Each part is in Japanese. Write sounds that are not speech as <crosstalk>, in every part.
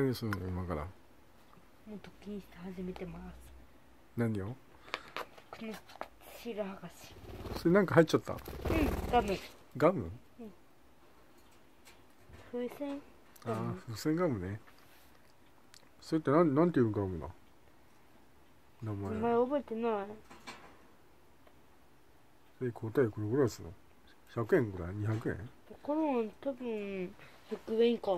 何するの今から？もうと気にして始めてます何を？この白剥がしそれなんか入っちゃった？うんガム。ガム？風船？ああ風船ガムね。それってなんなんていうガムだ？名名前前覚えてない。え答えこれぐらいするの？100円ぐらい？200円？これは多分100円か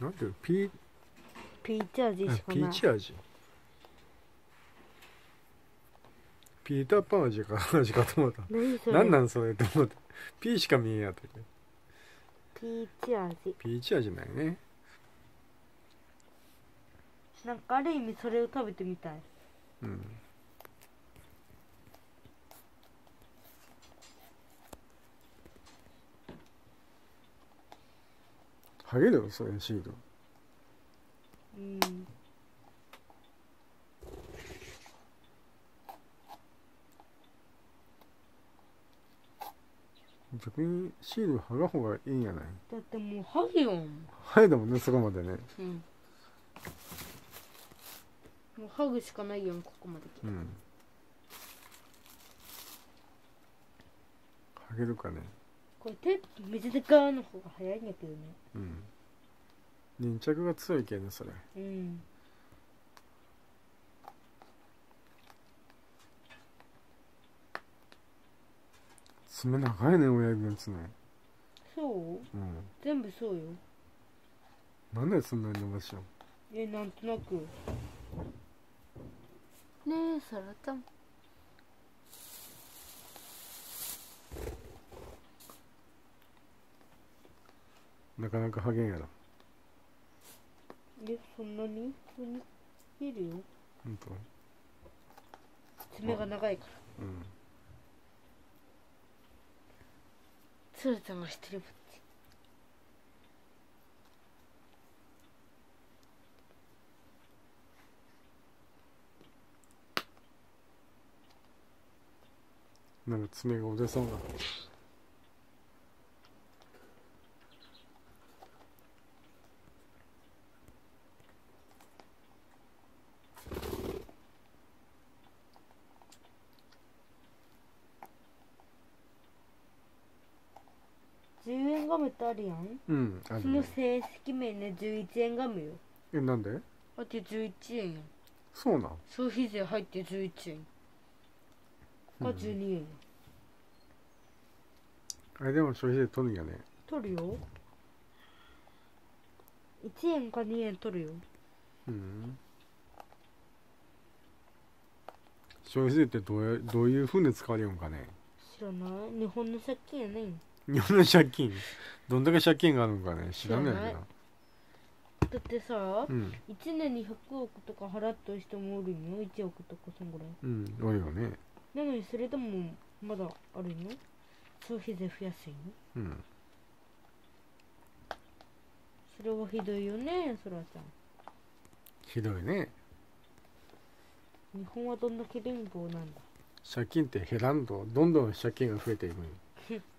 なんていうの？ピー？ピーチ味あしかない。ピーチ味ピーターパン味か味かと思った。何それ？なんなんそれって思って。ピーしか見えんやったけ？どピーチ味ピーチ味ないね。なんかある意味それを食べてみたい。うんハゲるよそれシールうん。逆にシール剥が方がいいんやない？だってもうハゲよん。ハゲだもんねそこまでね。うん。もうハグしかないよんここまで来て。うん。ハゲるかねこれ手水でガーの方が早いんやけどね。うん。粘着が強いけんねそれ。うん。爪長いね親指の爪。そう？うん。全部そうよ。なんでそんなに伸ばしよえなんとなく。ねえサラちゃなかなかハゲんやろ。えそんなに？普通にいるよ。ほんと爪が長いから。うん。つるちゃんが知ってるぶっち。なんか爪が折れそうな10円ガムってあるやん。うんあるそのね正式名ね11円ガムよ。えなんで？だって11円やん。そうなん？消費税入って11円。が12円やあれでも消費税取るんやね。取るよ。1円か2円取るよ。うん。消費税ってどうやどういうふうに使われるんかね。知らない。日本の借金やねん日本の借金。どんだけ借金があるんかね。知らないな。だってさ、うん。1年に100億とか払っとる人もおるんよ1億とかそんぐらい。うん多いよね。なのにそれでもまだあるの？消費税増やすんようん。それはひどいよねそらちゃん。ひどいね。日本はどんだけ貧乏なんだ？借金って減らんとどんどん借金が増えていくんよ <laughs>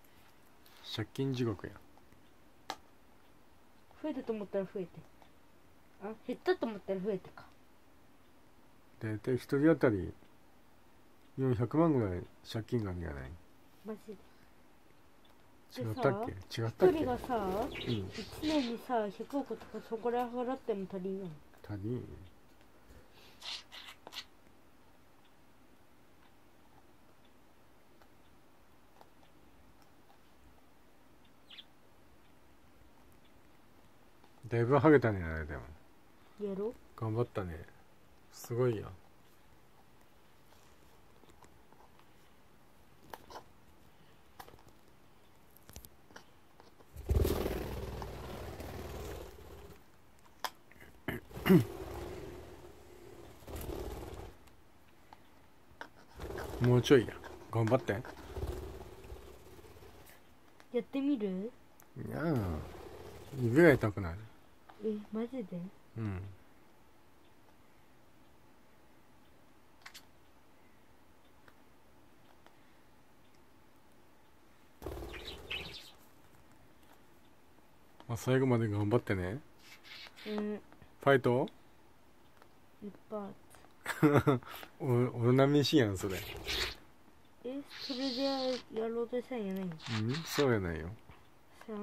借金地獄や増えたと思ったら増えて。あ減ったと思ったら増えてか。大体一人当たり400万ぐらい借金があるんじゃない？マジで。違ったっけ？違っ一たっけ？人がさうん。1年にさ100億とかそこら払っても足りんよ他人だいぶハゲたねあれでも。やろ？頑張ったね。すごいや <coughs> もうちょいや。頑張って。やってみる？いやー指が痛くなるえマジで？うん。まあ、最後まで頑張ってね。うん。ファイト？いっぱいおオロナミン C やんそれ。えそれでやろうとしたんやないんそうやないよ。フ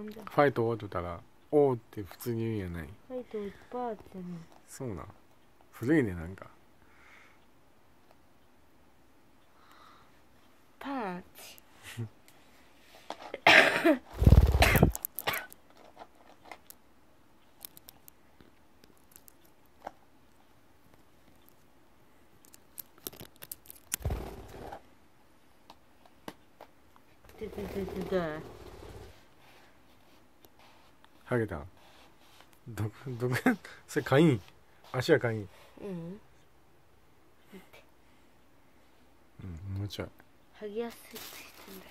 ァイト？って言ったら「おー」って普通に言うんやないファイトいっぱいってねそうなん。古いねなんかパンチてててててハゲた？んどどこ <laughs> それカイン？足はカイン？うん。うんもうちょい。剥ぎやすいついてんだよ